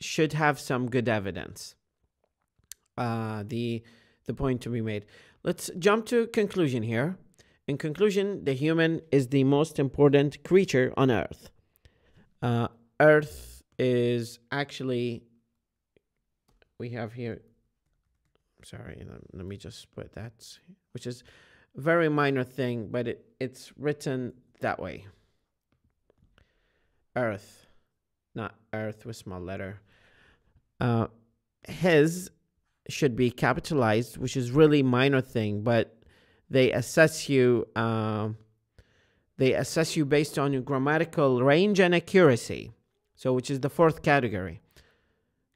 should have some good evidence. Uh, the the point to be made. Let's jump to conclusion here. In conclusion, the human is the most important creature on Earth. Uh, Earth is actually we have here. Sorry, let, me just put that, which is a very minor thing, but it, it's written that way. Earth, not Earth with small letter. Uh, his should be capitalized, which is really minor thing, but they assess you. Uh, they assess you based on your grammatical range and accuracy. So, which is the fourth category.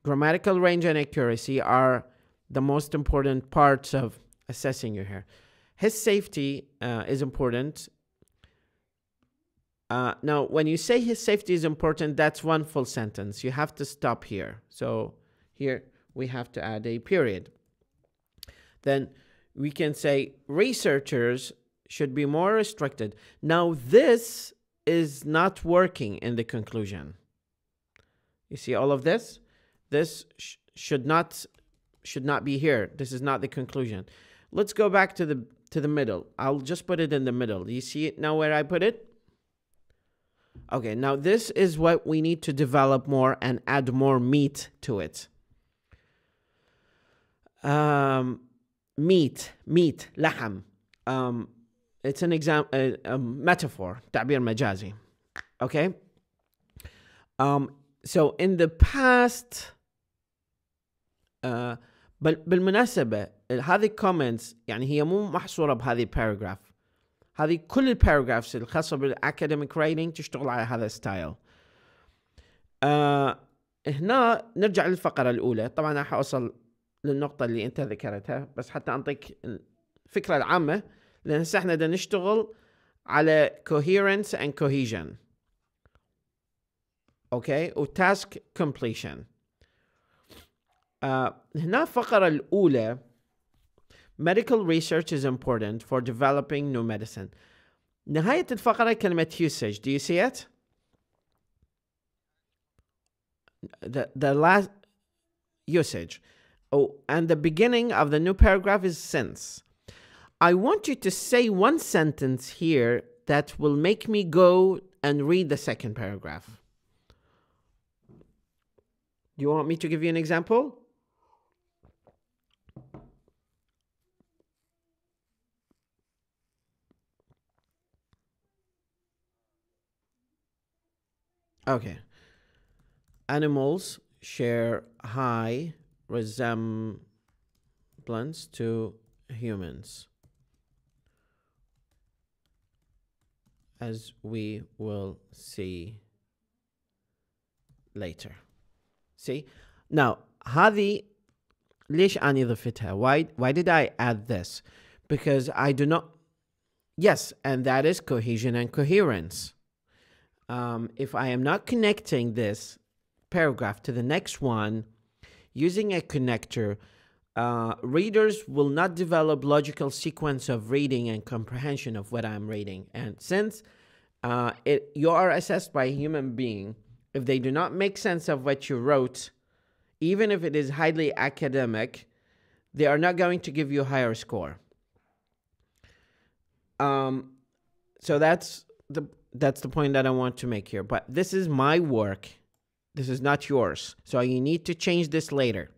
Grammatical range and accuracy are the most important parts of assessing you here. His safety uh, is important. Uh, now, when you say his safety is important, that's one full sentence. You have to stop here. So here we have to add a period. Then we can say researchers should be more restricted. Now, this is not working in the conclusion. You see all of this? This sh should not should not be here. This is not the conclusion. Let's go back to the to the middle. I'll just put it in the middle. You see it now where I put it? Okay, now this is what we need to develop more and add more meat to it. Um, meat, meat, لحم. Um, it's an example, a, a metaphor, تعبير مجازي. Okay? Um, so in the past, uh, بالمناسبة هذه comments يعني هي مو محصورة بهذه الباراجراف هذه كل الباراجرافز الخاصة بالاكاديميك رايتنج تشتغل على هذا الستايل آه هنا نرجع للفقرة الأولى. طبعا راح أوصل للنقطة اللي أنت ذكرتها بس حتى أعطيك الفكرة العامة لأن هسه إحنا بدنا نشتغل على coherence and cohesion. أوكي؟ وتاسك completion. آه هنا الفقرة الأولى medical research is important for developing new medicine نهاية الفقرة كلمة usage do you see it the, the last usage oh and the beginning of the new paragraph is since I want you to say one sentence here that will make me go and read the second paragraph. Do you want me to give you an example? Okay. Animals share high resemblance to humans. As we will see later. See? Now, هذه ليش أني ضفتها? Why, why did I add this? Because I do not... Yes, and that is cohesion and coherence um, if I am not connecting this paragraph to the next one using a connector, uh, readers will not develop logical sequence of reading and comprehension of what I'm reading. And since uh, it, you are assessed by a human being, if they do not make sense of what you wrote, even if it is highly academic, they are not going to give you a higher score. Um, so that's the that's the point that I want to make here. But this is my work. This is not yours. So you need to change this later.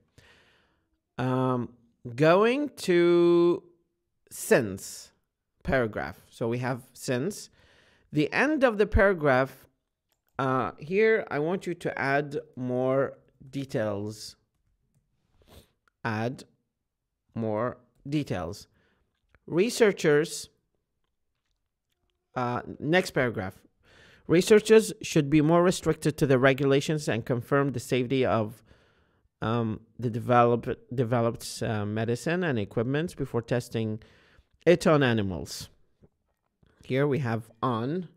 Um, going to since paragraph. So we have since. The end of the paragraph, uh, here I want you to add more details. Add more details. Researchers uh, next paragraph. Researchers should be more restricted to the regulations and confirm the safety of um, the develop, developed uh, medicine and equipment before testing it on animals. Here we have on.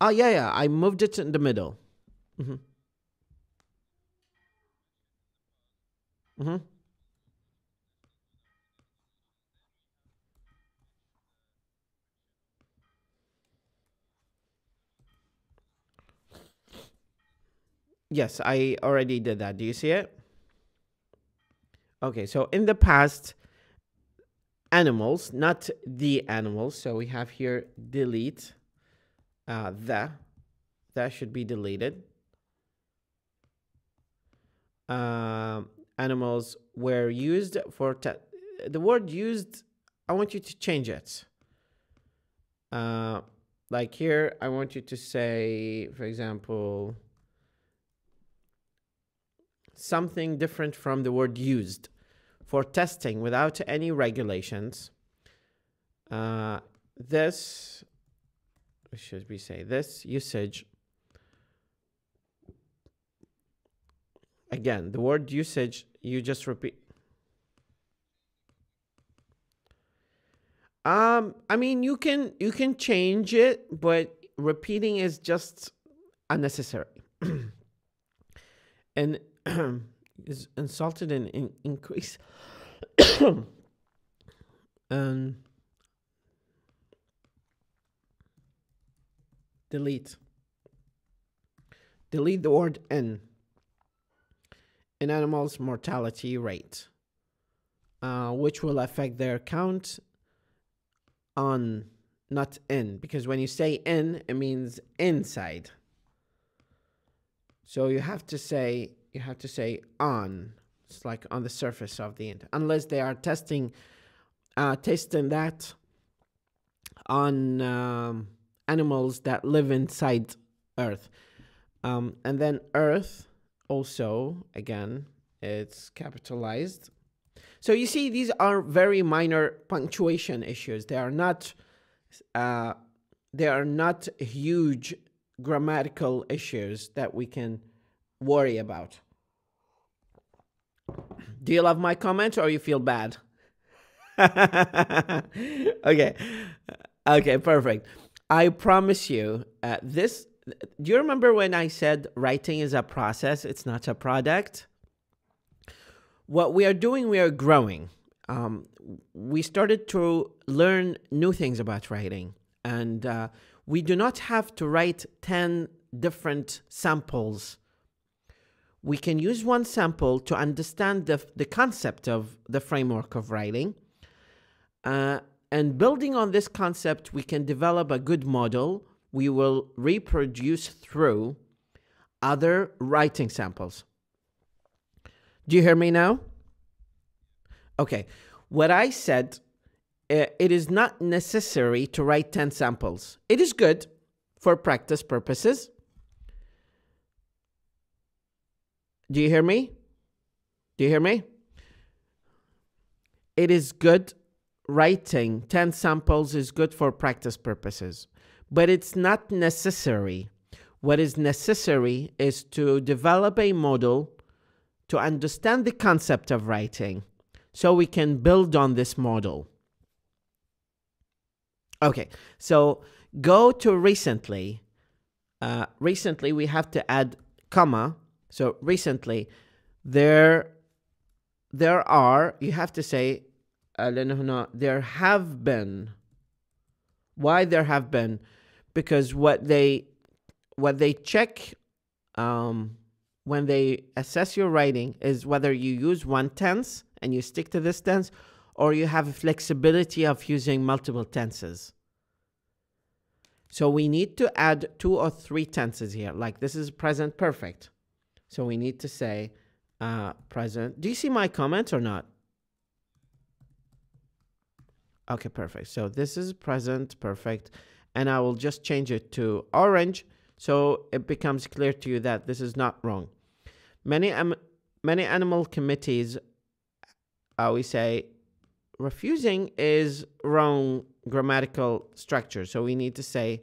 Oh, yeah, yeah, I moved it in the middle. Mm-hmm. Mm-hmm. Yes, I already did that. Do you see it? Okay, so in the past, animals, not the animals. So we have here delete uh, the. That should be deleted. Uh, animals were used for the word used. I want you to change it. Uh, like here, I want you to say, for example, something different from the word used for testing without any regulations. Uh, this, should we say, this usage, again, the word usage, you just repeat. Um, I mean, you can you can change it, but repeating is just unnecessary. and is insulted and in, increase. And delete. Delete the word n in animals mortality rate uh, which will affect their count on not in because when you say in it means inside. So you have to say you have to say on. It's like on the surface of the end, unless they are testing, uh, testing that on um, animals that live inside Earth. Um, and then Earth also, again, it's capitalized. So you see, these are very minor punctuation issues. They are not, uh, they are not huge grammatical issues that we can worry about. Do you love my comments or you feel bad? okay. Okay, perfect. I promise you, uh, this. Do you remember when I said writing is a process? It's not a product. What we are doing, we are growing. Um, we started to learn new things about writing, and uh, we do not have to write 10 different samples we can use one sample to understand the, the concept of the framework of writing. Uh, and building on this concept, we can develop a good model we will reproduce through other writing samples. Do you hear me now? Okay. What I said, uh, it is not necessary to write 10 samples. It is good for practice purposes. Do you hear me? Do you hear me? It is good writing 10 samples is good for practice purposes, but it's not necessary. What is necessary is to develop a model to understand the concept of writing so we can build on this model. Okay, so go to recently. Uh, recently, we have to add comma so recently, there, there are, you have to say, there have been. Why there have been? Because what they, what they check um, when they assess your writing is whether you use one tense and you stick to this tense, or you have a flexibility of using multiple tenses. So we need to add two or three tenses here. Like this is present perfect. So we need to say uh, present. Do you see my comments or not? Okay, perfect. So this is present, perfect. And I will just change it to orange so it becomes clear to you that this is not wrong. Many, many animal committees, uh, we say, refusing is wrong grammatical structure. So we need to say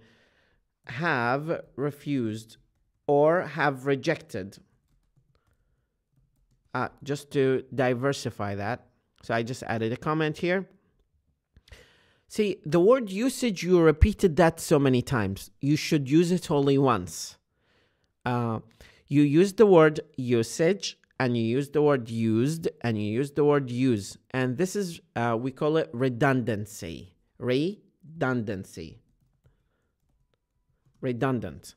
have refused or have rejected uh, just to diversify that. So I just added a comment here. See, the word usage, you repeated that so many times. You should use it only once. Uh, you use the word usage and you use the word used and you use the word use. And this is, uh, we call it redundancy. Redundancy. Redundant.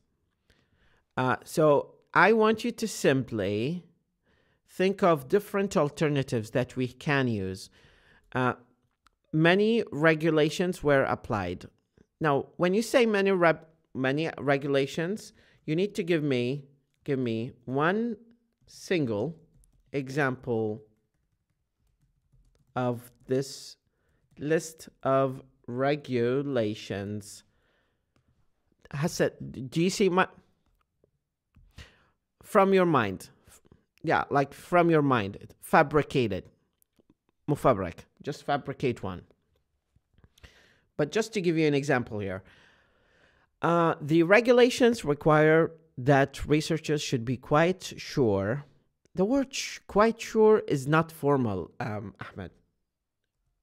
Uh, so I want you to simply think of different alternatives that we can use. Uh, many regulations were applied. Now, when you say many many regulations, you need to give me give me one single example of this list of regulations. Hassan, do you see my from your mind? Yeah, like from your mind, fabricated. Mufabrak, just fabricate one. But just to give you an example here, uh, the regulations require that researchers should be quite sure. The word sh- quite sure is not formal, um, Ahmed.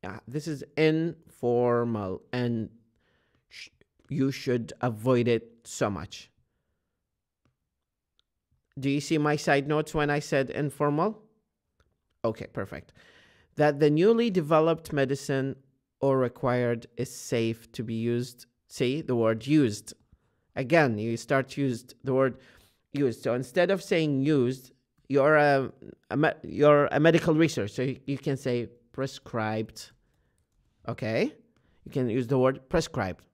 Yeah, this is informal and sh- you should avoid it so much. Do you see my side notes when I said informal? Okay, perfect. That the newly developed medicine or required is safe to be used. See the word used. Again, you start used the word used. So instead of saying used, you're a, a you're a medical research. So you, you can say prescribed. Okay, you can use the word prescribed.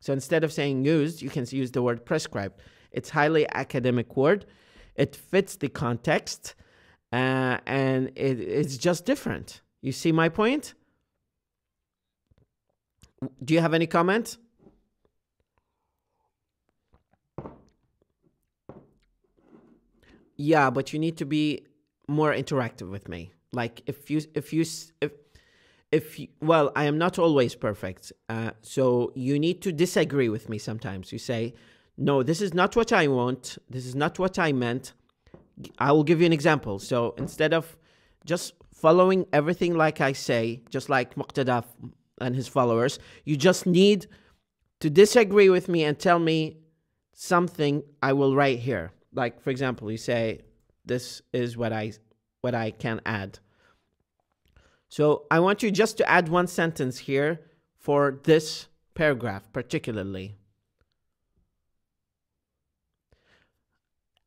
So instead of saying used, you can use the word prescribed. It's highly academic word. It fits the context, uh, and it, it's just different. You see my point? Do you have any comment? Yeah, but you need to be more interactive with me. Like if you if you if if you, well, I am not always perfect. Uh, so you need to disagree with me sometimes. You say, "No, this is not what I want. This is not what I meant." I will give you an example. So instead of just following everything like I say, just like Muqtada and his followers, you just need to disagree with me and tell me something I will write here. Like for example, you say this is what I what I can add. So I want you just to add one sentence here for this paragraph particularly.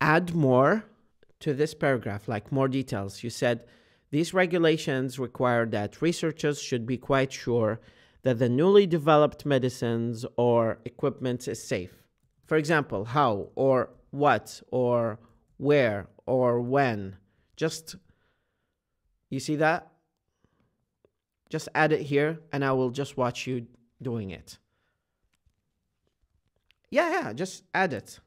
Add more to this paragraph, like more details. You said these regulations require that researchers should be quite sure that the newly developed medicines or equipment is safe. For example, how or what or where or when. Just, you see that? Just add it here and I will just watch you doing it. Yeah, yeah, just add it.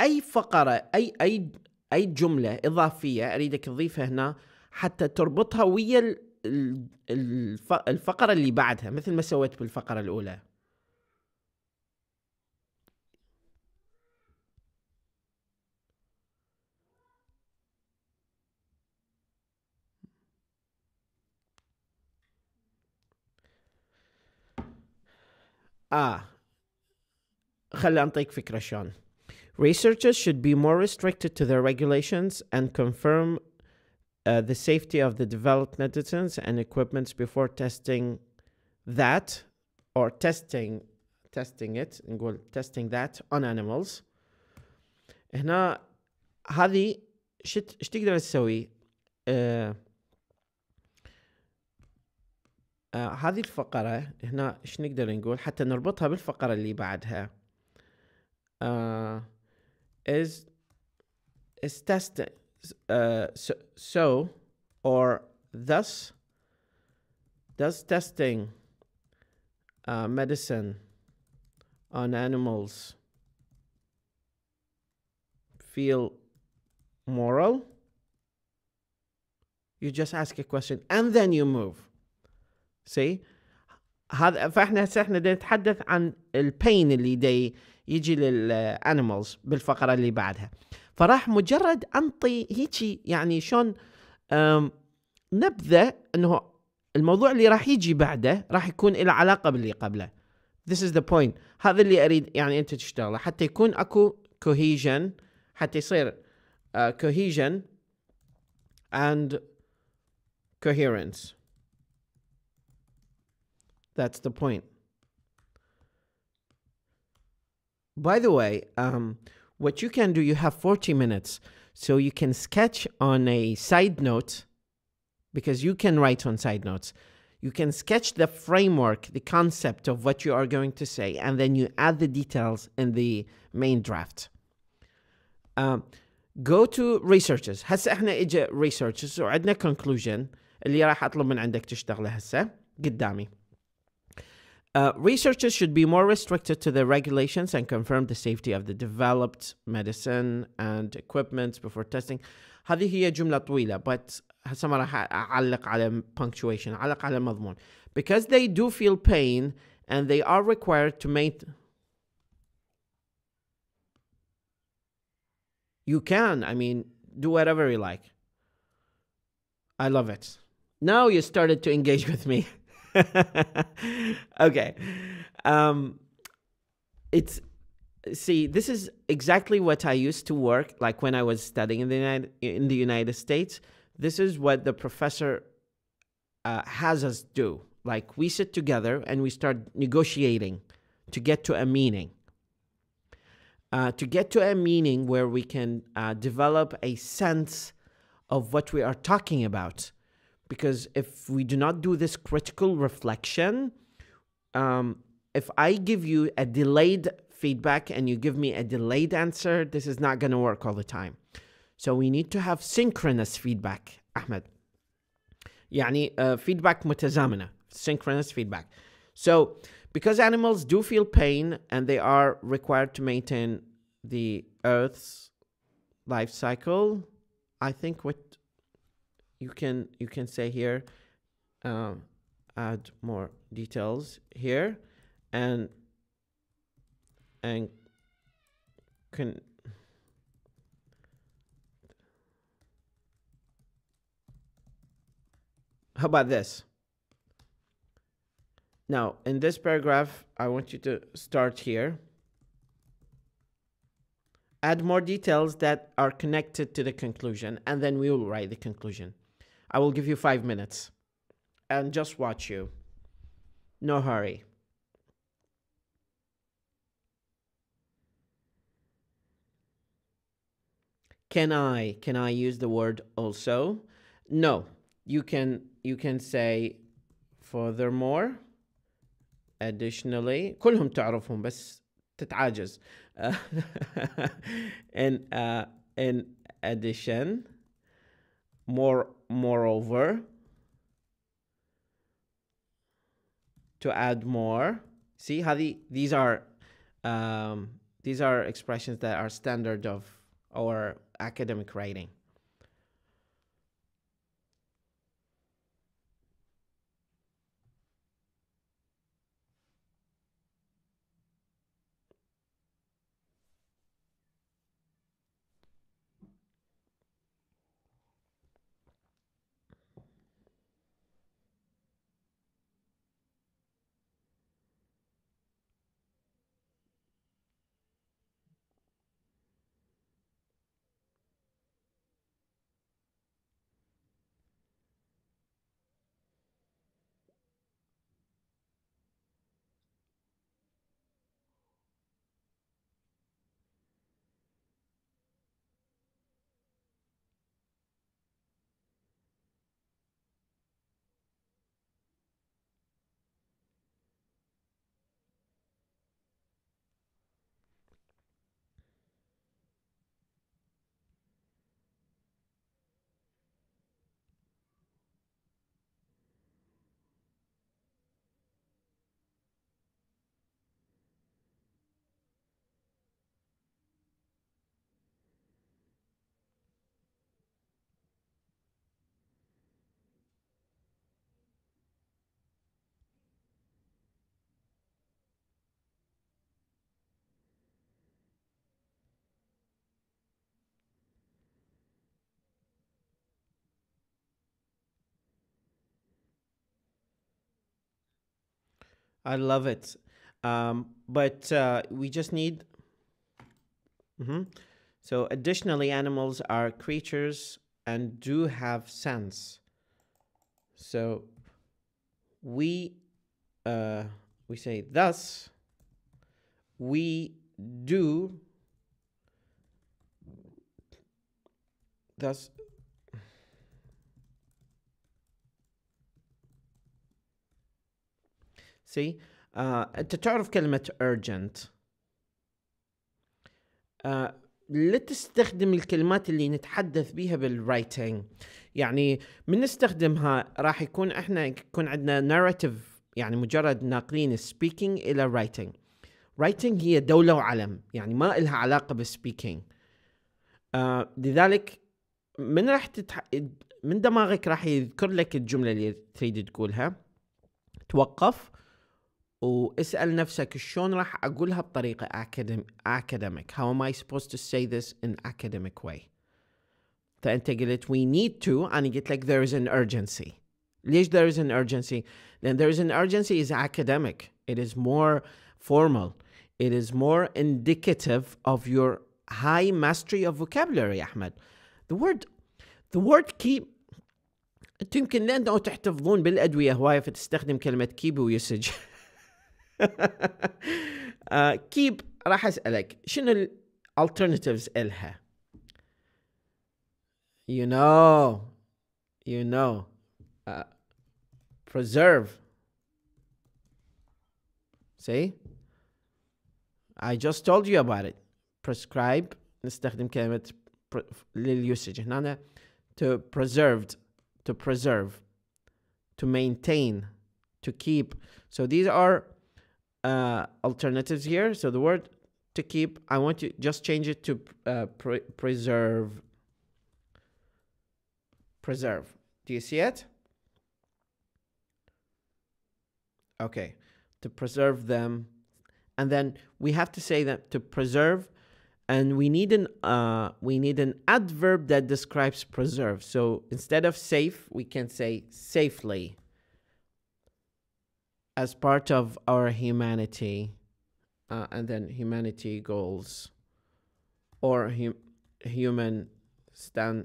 أي فقرة أي أي أي جملة إضافية أريدك تضيفها هنا حتى تربطها ويا الفقرة اللي بعدها مثل ما سويت بالفقرة الأولى. آه. خلي أنطيك فكرة شلون. Researchers should be more restricted to their regulations and confirm uh, the safety of the developed medicines and equipments before testing that or testing testing it نقول testing that on animals هنا هذه شت ايش تقدر تسوي؟ آه آه هذه الفقرة هنا ايش نقدر نقول حتى نربطها بالفقرة اللي بعدها آه is is testing uh, so, so or thus does testing uh, medicine on animals feel moral you just ask a question and then you move see هذا فاحنا هسه احنا نتحدث عن البين اللي دي يجي للانيمالز بالفقرة اللي بعدها. فراح مجرد أنطي هيجي يعني شلون نبذة إنه الموضوع اللي راح يجي بعده راح يكون له علاقة باللي قبله. This is the point. هذا اللي أريد يعني أنت تشتغله. حتى يكون أكو cohesion حتى يصير uh, cohesion and coherence. That's the point. by the way, um, what you can do, you have 40 minutes. So you can sketch on a side note because you can write on side notes. You can sketch the framework, the concept of what you are going to say, and then you add the details in the main draft. Um, go to researches هسه احنا اجى researches وعندنا conclusion اللي راح اطلب من عندك تشتغله هسه قدامي Uh, researchers should be more restricted to the regulations and confirm the safety of the developed medicine and equipment before testing. هذه هي جملة طويلة but هسه ما راح أعلق على punctuation أعلق على مضمون because they do feel pain and they are required to make you can I mean do whatever you like I love it now you started to engage with me okay. Um, it's see, this is exactly what I used to work like when I was studying in the United in the United States. This is what the professor uh, has us do. Like we sit together and we start negotiating to get to a meaning. Uh, to get to a meaning where we can uh, develop a sense of what we are talking about because if we do not do this critical reflection, um, if I give you a delayed feedback and you give me a delayed answer, this is not going to work all the time. So we need to have synchronous feedback, Ahmed. يعني uh, feedback متزامنة, synchronous feedback. So because animals do feel pain and they are required to maintain the Earth's life cycle, I think what you can you can say here um, add more details here and and can how about this? Now in this paragraph i want you to start here. Add more details that are connected to the conclusion and then we will write the conclusion I will give you five minutes and just watch you. No hurry. Can I can I use the word also? No. You can you can say furthermore additionally كلهم تعرفهم بس تتعاجز in uh, in addition more moreover to add more. See how the, these are um, these are expressions that are standard of our academic writing I love it. Um, but uh, we just need. Mm-hmm. So, additionally, animals are creatures and do have sense. So, we uh, we say thus we do does see? Uh, أنت تعرف كلمة urgent. Uh, لا تستخدم الكلمات اللي نتحدث بها بالرايتنج يعني من نستخدمها راح يكون إحنا يكون عندنا narrative يعني مجرد ناقلين speaking إلى writing. Writing هي دولة وعلم يعني ما إلها علاقة بالسبيكينج آه لذلك من راح تتح... من دماغك راح يذكر لك الجملة اللي تريد تقولها. توقف. واسأل نفسك شلون راح أقولها بطريقة academic how am I supposed to say this in academic way فأنت قلت we need to أنا قلت لك there is an urgency ليش there is an urgency then there is an urgency is academic it is more formal it is more indicative of your high mastery of vocabulary أحمد the word the word keep أنتم يمكن لأنه تحتفظون بالادويه هوايه فتستخدم كلمه كيب ويسج كيب راح اسالك شنو alternatives الها you know you know uh, preserve see I just told you about it prescribe نستخدم كلمة لليوسج هنا to preserved to preserve to maintain to keep so these are uh, alternatives here. So the word to keep I want to just change it to uh, pre preserve. Preserve. Do you see it? Okay. To preserve them. And then we have to say that to preserve and we need an uh, we need an adverb that describes preserve. So instead of safe we can say safely as part of our humanity uh, and then humanity goals or hum human stand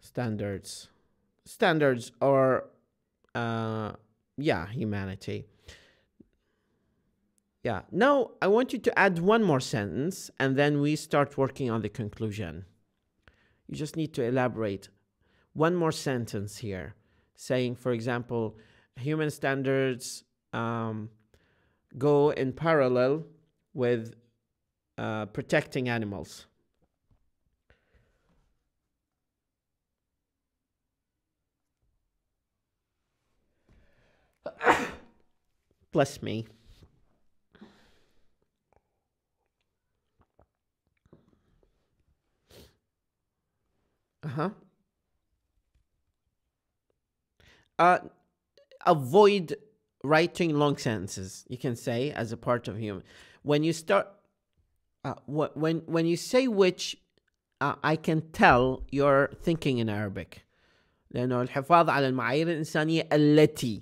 standards standards or uh, yeah humanity yeah. Now I want you to add one more sentence and then we start working on the conclusion. You just need to elaborate one more sentence here, saying, for example, human standards um, go in parallel with uh, protecting animals. Bless me. Uh-huh. Uh avoid writing long sentences. You can say as a part of human. When you start uh, when when you say which uh, I can tell you're thinking in Arabic. لأنه الحفاظ على المعايير الإنسانية التي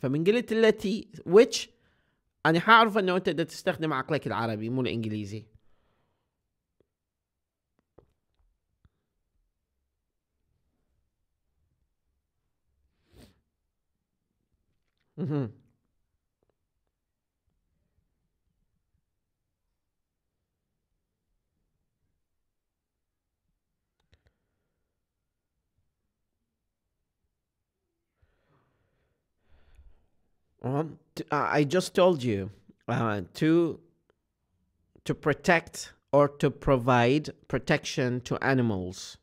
فمن قلت التي which أنا حأعرف أنه أنت تستخدم عقلك العربي مو الإنجليزي Mm-hmm. Um, I just told you uh, to to protect or to provide protection to animals.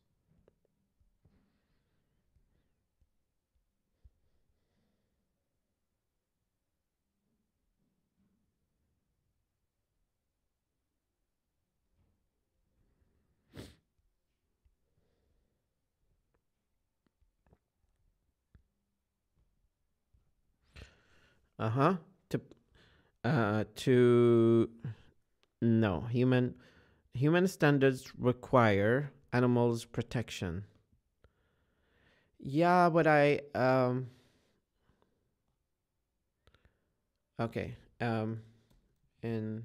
Uh-huh. To uh to no. Human human standards require animals protection. Yeah but i um okay um in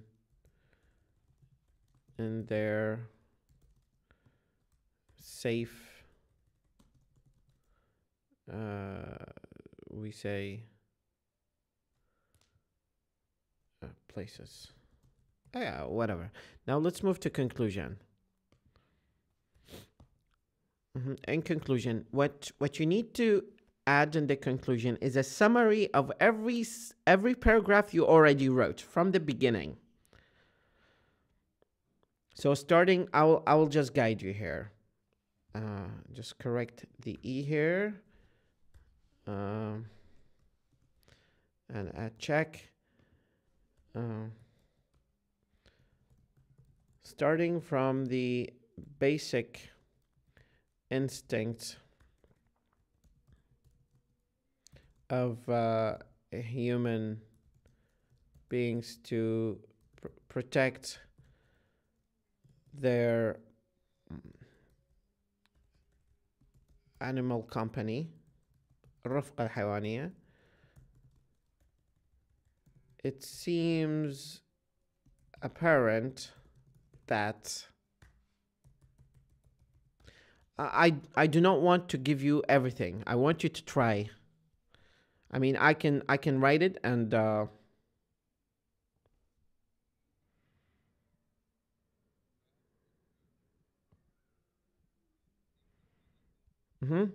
in their safe uh we say places. Yeah, whatever. Now let's move to conclusion. Mhm. In conclusion, what what you need to add in the conclusion is a summary of every every paragraph you already wrote from the beginning. So starting, I will I will just guide you here. Uh, just correct the e here. Um, and add check. Um, starting from the basic instincts of uh, human beings to pr- protect their mm, animal company الرفقة الحيوانية it seems apparent that I I do not want to give you everything. I want you to try. I mean, I can I can write it and uh, mhm.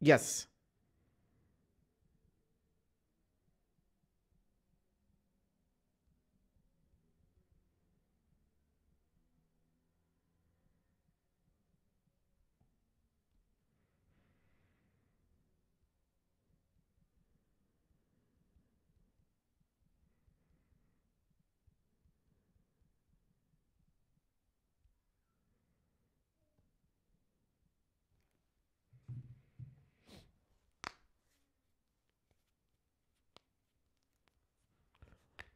yes.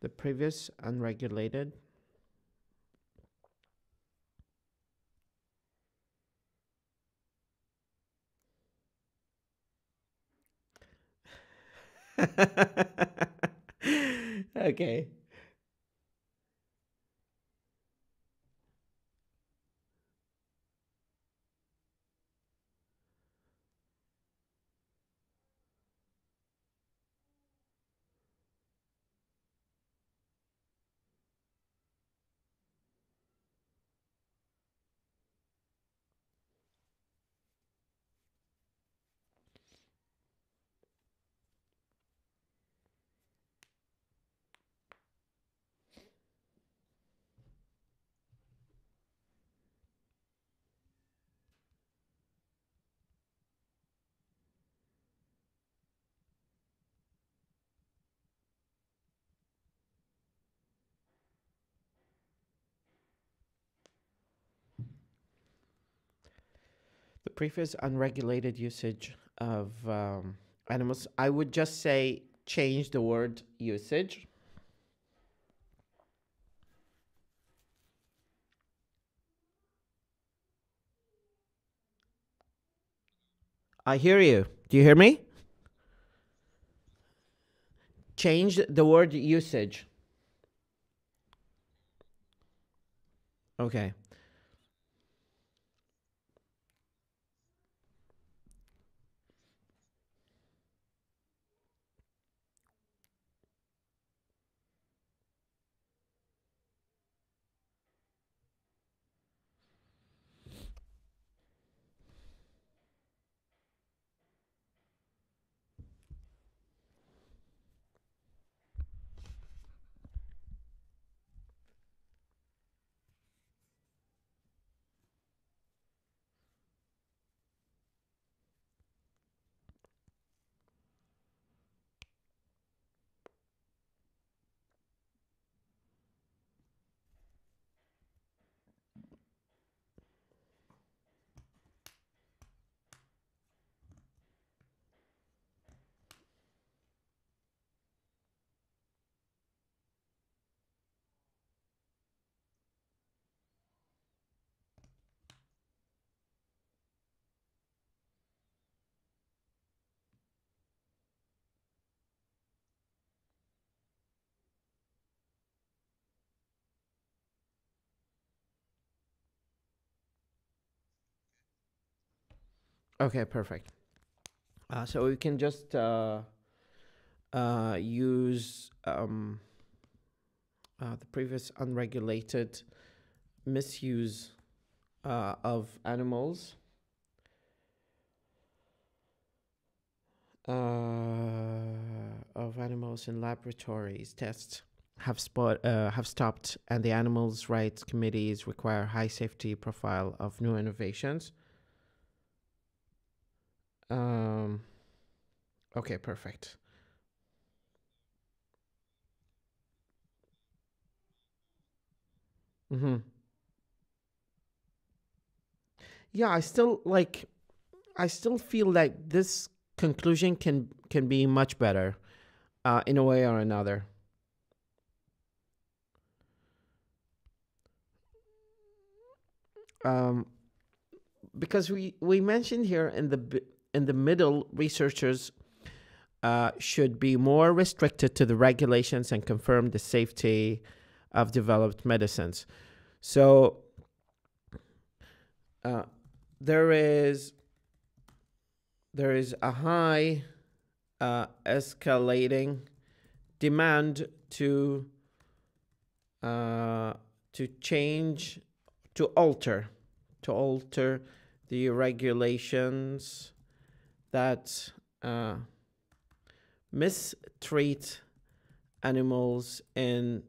The previous unregulated. okay. Previous unregulated usage of um, animals, I would just say change the word usage. I hear you. Do you hear me? Change the word usage. Okay. Okay, perfect. Uh, so we can just uh, uh, use um, uh, the previous unregulated misuse uh, of animals. Uh, of animals in laboratories tests have spot have stopped, and the animals' rights committees require high safety profile of new innovations. Um, okay, perfect. Mm-hmm. Yeah, I still like. I still feel like this conclusion can can be much better, uh, in a way or another. Um, because we we mentioned here in the in the middle, researchers uh, should be more restricted to the regulations and confirm the safety of developed medicines. So uh, there is there is a high uh, escalating demand to uh, to change to alter to alter the regulations that uh, mistreat animals in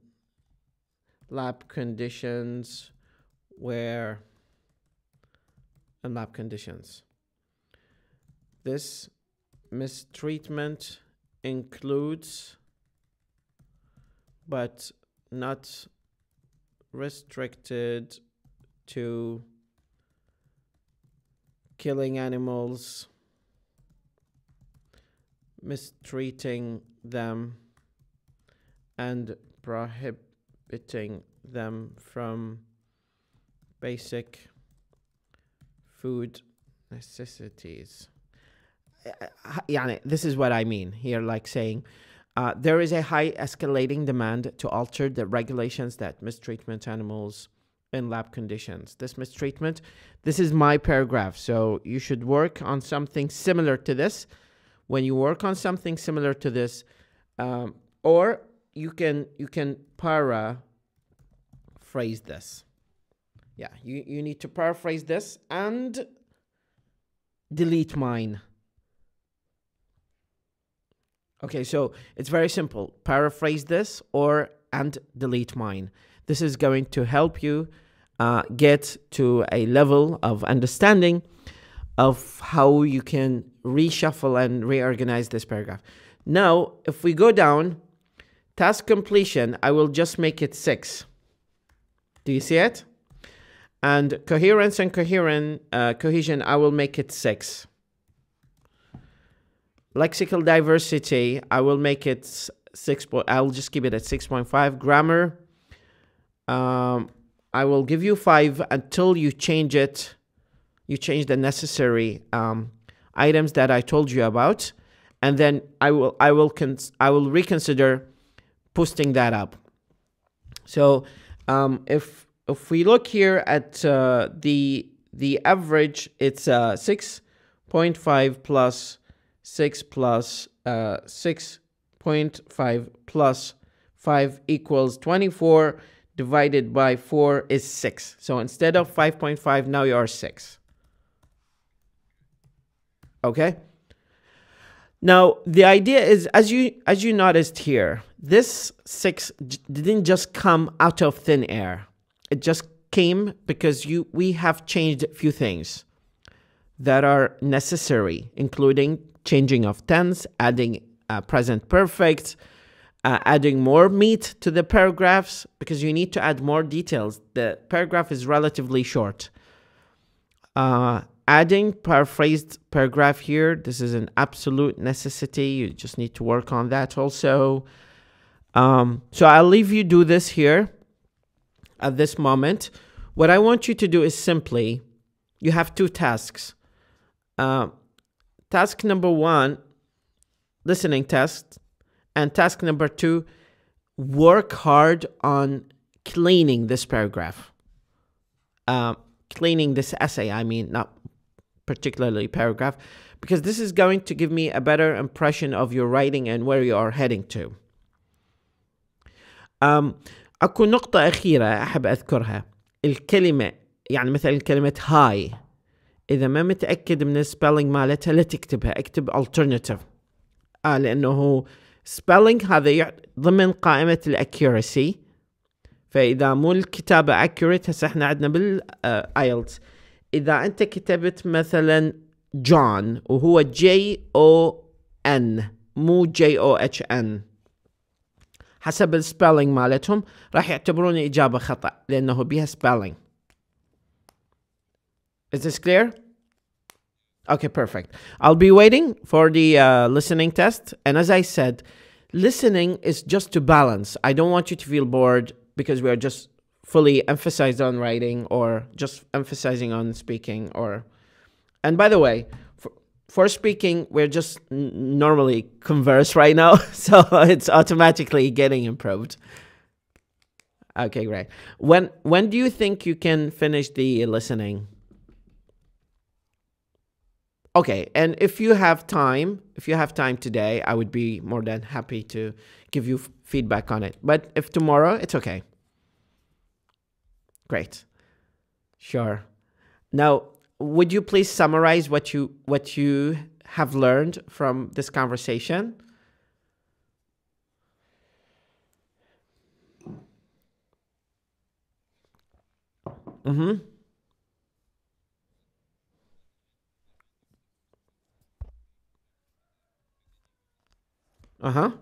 lab conditions where in lab conditions. This mistreatment includes but not restricted to killing animals, mistreating them, and prohibiting them from basic food necessities. Yeah, this is what I mean here, like saying uh, there is a high escalating demand to alter the regulations that mistreatment animals in lab conditions. This mistreatment, this is my paragraph, so you should work on something similar to this. When you work on something similar to this, um, or you can you can paraphrase this. Yeah, you, you need to paraphrase this and delete mine. Okay, so it's very simple. Paraphrase this or and delete mine. This is going to help you uh, get to a level of understanding of how you can reshuffle and reorganize this paragraph. Now, if we go down, task completion, I will just make it six. Do you see it? And coherence and coherent, uh, cohesion, I will make it six. Lexical diversity, I will make it six. I'll just keep it at 6.5. Grammar, um, I will give you five until you change it. You change the necessary um, items that I told you about, and then I will I will I will reconsider posting that up. So um, if if we look here at uh, the the average, it's uh, six point five plus six plus uh, six point five plus five equals twenty four divided by 4 is 6. So instead of 5.5, now you are 6. Okay? Now, the idea is as you as you noticed here, this 6 didn't just come out of thin air. It just came because you we have changed a few things that are necessary, including changing of tense, adding uh, present perfect, uh, adding more meat to the paragraphs because you need to add more details. The paragraph is relatively short. Uh, adding paraphrased paragraph here, this is an absolute necessity. You just need to work on that also. Um, so I'll leave you do this here at this moment. What I want you to do is simply, you have two tasks. Uh, task number one, listening test and task number two, work hard on cleaning this paragraph. Uh, cleaning this essay, I mean, not particularly paragraph, because this is going to give me a better impression of your writing and where you are heading to. Um, أكو نقطة أخيرة أحب أذكرها. الكلمة يعني مثلا كلمة هاي إذا ما متأكد من السبيلنج مالتها لا تكتبها. اكتب alternative. آه لأنه spelling هذا ضمن قائمة الاكيورسي فإذا مو الكتابة accurate هسه إحنا عندنا بالايلتس إذا أنت كتبت مثلا جون وهو جي أو ان مو جي أو اتش ان حسب السبيلنج مالتهم راح يعتبرون إجابة خطأ لأنه بيها spelling Is this clear? Okay, perfect. I'll be waiting for the uh, listening test. And as I said, listening is just to balance. I don't want you to feel bored because we are just fully emphasized on writing or just emphasizing on speaking or and by the way for, for speaking we're just normally converse right now so it's automatically getting improved. Okay great. When when do you think you can finish the listening? Okay and if you have time if you have time today i would be more than happy to give you feedback on it. But if tomorrow it's okay great. Sure. Now would you please summarize what you what you have learned from this conversation? Mm-hmm. Uh huh. Mm-hmm.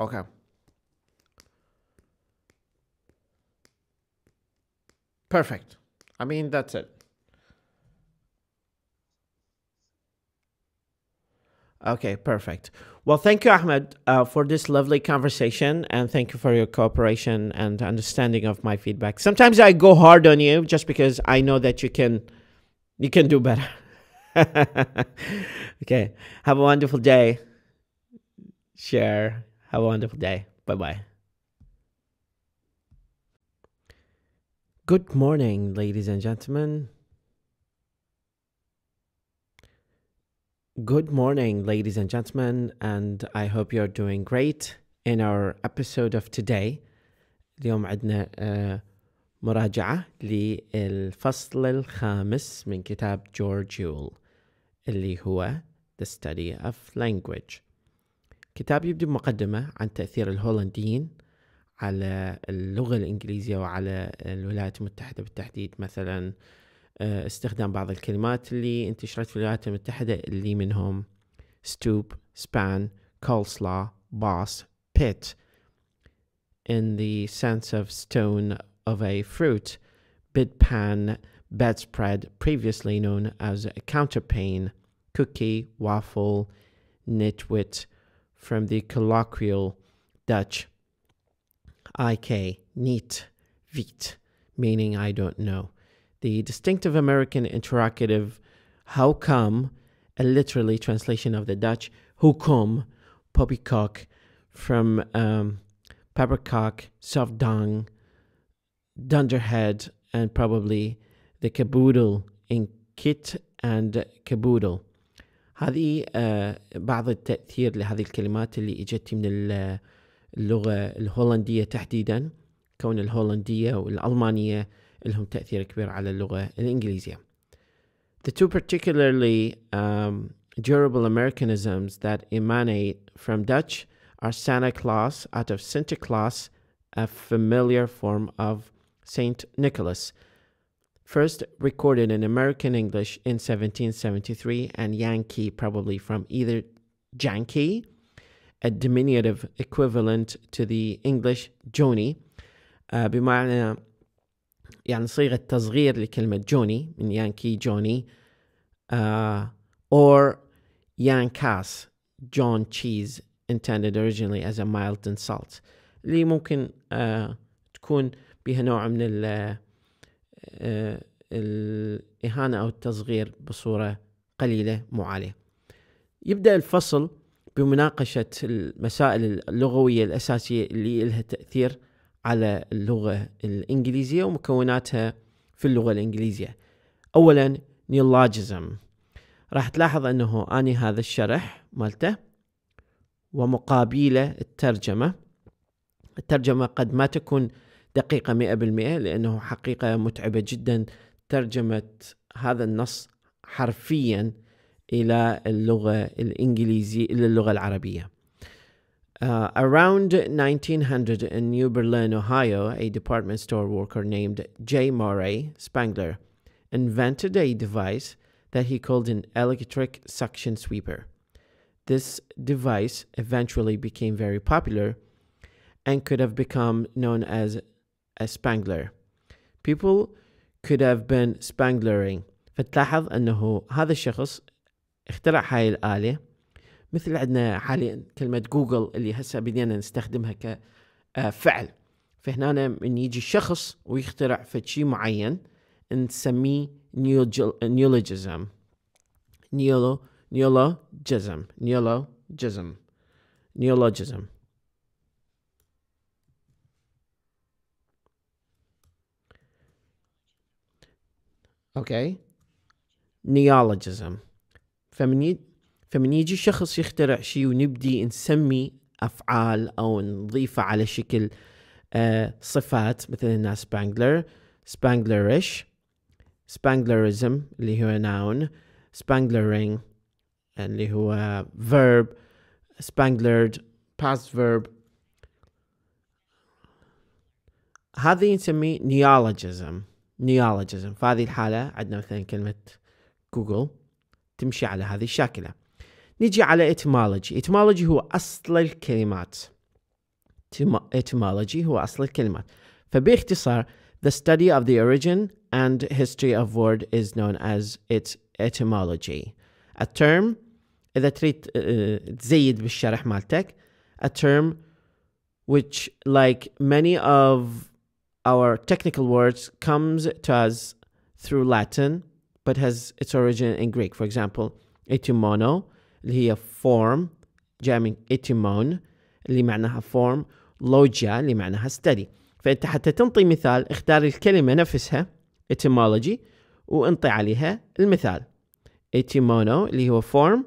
Okay. Perfect. I mean, that's it. Okay, perfect. Well, thank you, Ahmed, uh, for this lovely conversation, and thank you for your cooperation and understanding of my feedback. Sometimes I go hard on you just because I know that you can, you can do better. okay, have a wonderful day. Share. Have a wonderful day. Bye bye. Good morning, ladies and gentlemen. Good morning, ladies and gentlemen, and I hope you're doing great. In our episode of today, اليوم عندنا uh, مراجعة للفصل الخامس من كتاب جورج يول اللي هو The Study of Language. كتاب يبدأ بمقدمة عن تأثير الهولنديين على اللغة الإنجليزية وعلى الولايات المتحدة بالتحديد. مثلا استخدام بعض الكلمات اللي انتشرت في الولايات المتحدة اللي منهم stoop, span, coleslaw, boss, pit in the sense of stone of a fruit, bedpan, bedspread, previously known as a counterpane, cookie, waffle, nitwit, from the colloquial Dutch ik, niet, viet, meaning I don't know. The distinctive American interrogative how come, a literally translation of the Dutch hoe kom, poppycock, from um, peppercock, soft dung, dunderhead, and probably the caboodle in kit and caboodle. هذه آه بعض التأثير لهذه الكلمات اللي اجت من اللغة الهولندية تحديدا كون الهولندية والألمانية لهم تأثير كبير على اللغة الإنجليزية. The two particularly um, durable Americanisms that emanate from Dutch are Santa Claus out of Sinterklaas, a familiar form of Saint Nicholas, first recorded in American English in 1773, and Yankee probably from either Janke, a diminutive equivalent to the English Johnny, بمعنى يعني صيغة تصغير لكلمة جوني من يانكي جوني or Jan Kaas, John cheese intended originally as a mild insult. اللي ممكن uh, تكون بها نوع من ال الإهانة أو التصغير بصورة قليلة مو عالية. يبدأ الفصل بمناقشة المسائل اللغوية الأساسية اللي لها تأثير على اللغة الإنجليزية ومكوناتها في اللغة الإنجليزية. أولا نيولوجيزم راح تلاحظ أنه أني هذا الشرح مالته ومقابله الترجمة. الترجمة قد ما تكون دقيقة مئة بالمئة لأنه حقيقة متعبة جدا ترجمة هذا النص حرفيا إلى اللغة الإنجليزية إلى اللغة العربية. Uh, around 1900 in New Berlin, Ohio, a department store worker named J. Murray Spangler invented a device that he called an electric suction sweeper. This device eventually became very popular and could have become known as a spangler. People could have been spanglering. فتلاحظ أنه هذا الشخص اخترع هاي الآلة. مثل عندنا حاليا كلمة جوجل اللي هسه بدينا نستخدمها كفعل فهنا من يجي شخص ويخترع شيء معين نسميه نيولوجيزم نيولو نيولوجيزم نيولوجيزم نيولوجيزم أوكي نيولوجيزم فمن فمن يجي شخص يخترع شيء ونبدي نسمي أفعال أو نضيفه على شكل آه صفات مثل الناس سبانجلر سبانجلرش سبانجلرزم اللي هو noun سبانجلرينج اللي هو verb spangled past verb. هذه نسميه نيولوجيزم نيولوجيزم. في هذه الحالة عندنا مثلا كلمة جوجل تمشي على هذه الشاكلة. نجي على etymology. Etymology هو أصل الكلمات. Etymology هو أصل الكلمات. فباختصار the study of the origin and history of word is known as its etymology. A term إذا تريد تزيد بالشرح مالتك a term which like many of our technical words comes to us through Latin but has its origin in Greek for example etymono اللي هي form جاء من etymon اللي معناها form logia اللي معناها study فأنت حتى تنطي مثال اختار الكلمة نفسها etymology وانطي عليها المثال etymono اللي هو form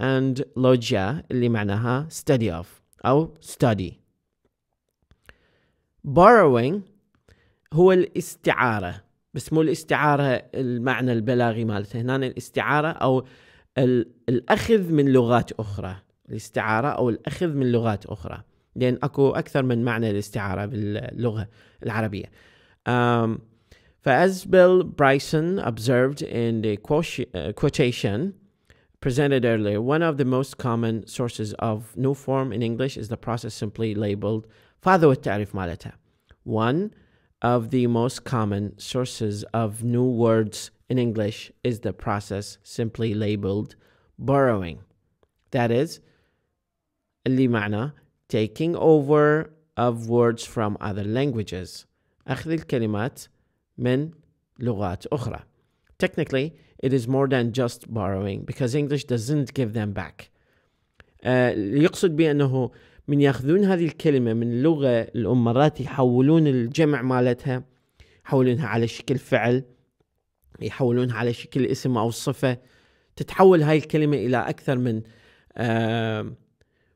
and logia اللي معناها study of أو study Borrowing هو الاستعارة بس مو الاستعارة المعنى البلاغي مالته هنا الاستعارة أو الأخذ من لغات أخرى الاستعارة أو الأخذ من لغات أخرى لأن أكو أكثر من معنى الاستعارة باللغة العربية. um, فas Bill Bryson observed in the quotation presented earlier, one of the most common sources of new form in English is the process simply labeled فهذا هو التعريف مالتها. One of the most common sources of new words in English is the process simply labeled borrowing. That is, اللي معنى taking over of words from other languages. أخذ الكلمات من لغات أخرى. Technically, it is more than just borrowing because English doesn't give them back. اللي يقصد بأنه من ياخذون هذه الكلمة من اللغة الأم مرات يحولون الجمع مالتها يحولونها على شكل فعل يحولونها على شكل اسم أو صفة. تتحول هاي الكلمة إلى أكثر من آه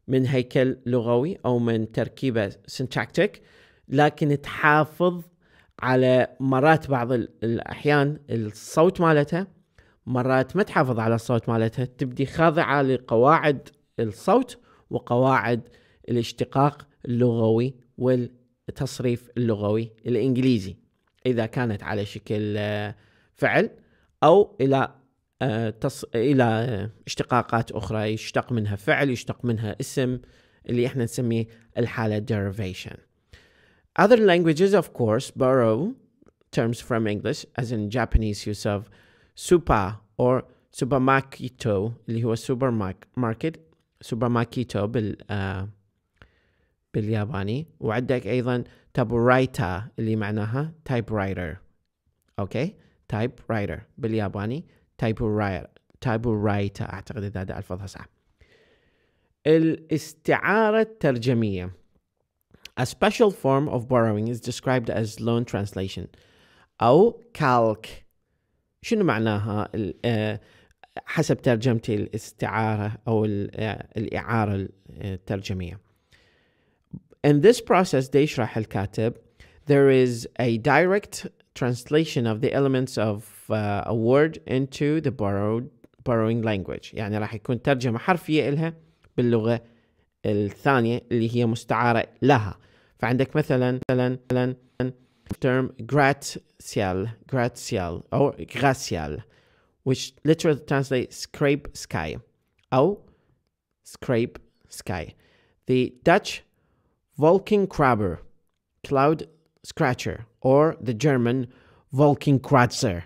من هيكل لغوي أو من تركيبة سنتاكتيك لكن تحافظ على مرات بعض الأحيان الصوت مالتها. مرات ما تحافظ على الصوت مالتها تبدي خاضعة لقواعد الصوت وقواعد الاشتقاق اللغوي والتصريف اللغوي الإنجليزي إذا كانت على شكل فعل أو إلى تص... إلى اشتقاقات أخرى يشتق منها فعل يشتق منها اسم اللي إحنا نسميه الحالة derivation. Other languages of course borrow terms from English as in Japanese use of supa or supermarketo اللي هو ماركت سوبرماركيتو بال آه بالياباني وعندك أيضا تابورايتا اللي معناها تايب رايتر أوكي؟ تايب رايتر بالياباني تايبورايتا أعتقد إذا الفظها صح. الاستعارة الترجمية. A special form of borrowing is described as loan translation أو calc. شنو معناها؟ حسب ترجمتي الاستعارة أو الإعارة الترجمية. In this process دي يشرح الكاتب there is a direct translation of the elements of uh, a word into the borrowed borrowing language يعني راح يكون ترجمة حرفية إلها باللغة الثانية اللي هي مستعارة لها فعندك مثلا مثلا مثلا term gracial gracial أو gracial which literally translates scrape sky أو scrape sky the Dutch Wolkenkrabber, Cloud Scratcher, or the German Wolkenkratzer,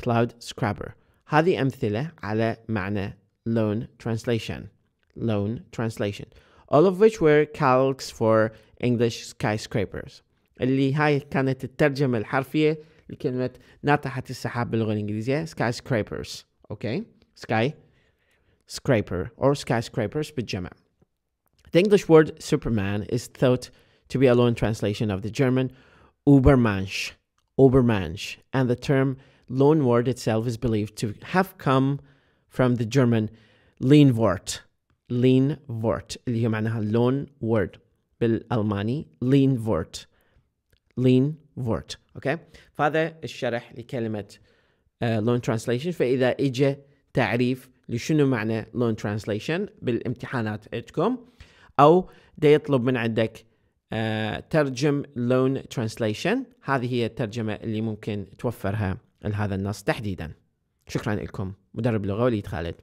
Cloud Scrabber. هذه أمثلة على معنى loan translation. Loan translation. All of which were calques for English skyscrapers. اللي هاي كانت الترجمة الحرفية لكلمة ناطحة السحاب باللغة الإنجليزية skyscrapers. Okay? Sky scraper or skyscrapers بالجمع. The English word Superman is thought to be a loan translation of the German Übermensch, Übermensch, and the term loan word itself is believed to have come from the German Leanwort, Leanwort اللي هي معناها loan word بالألماني Leanwort, Leanwort, okay? فهذا الشرح لكلمة uh, loan translation فإذا إجا تعريف لشنو معنى loan translation بالامتحانات عندكم أو دا يطلب من عندك آه ترجم لون ترانسليشن هذه هي الترجمة اللي ممكن توفرها لهذا النص تحديدا. شكرا لكم مدرب لغة وليد خالد.